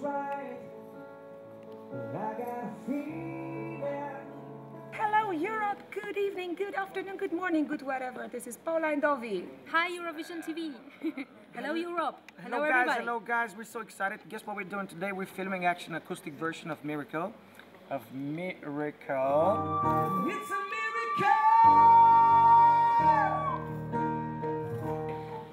right. But I got a feeling. Hello Europe, good evening, good afternoon, good morning, good whatever. This is Paula and Ovi. Hi Eurovision TV. hello Europe. Hello, Hello guys, everybody. hello guys, we're so excited. Guess what we're doing today? We're filming actually an acoustic version of Miracle. Of Miracle. It's a miracle.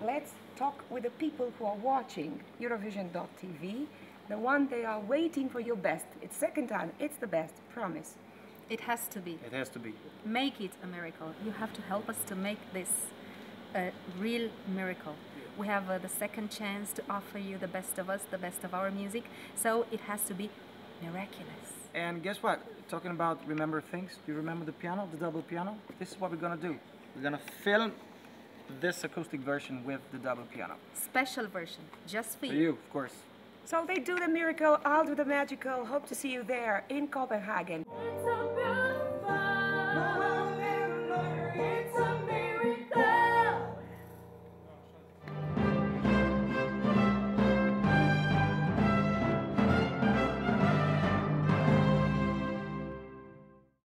Let's talk with the people who are watching Eurovision.tv, the one they are waiting for your best. It's second time, it's the best, promise. It has to be. It has to be. Make it a miracle. You have to help us to make this a real miracle. We have uh, the second chance to offer you the best of us, the best of our music. So it has to be miraculous. And guess what? Talking about remember things. Do you remember the piano, the double piano? This is what we're gonna do. We're gonna film this acoustic version with the double piano. Special version, just for For you. you, of course. So they do the miracle, I'll do the magical. Hope to see you there in Copenhagen.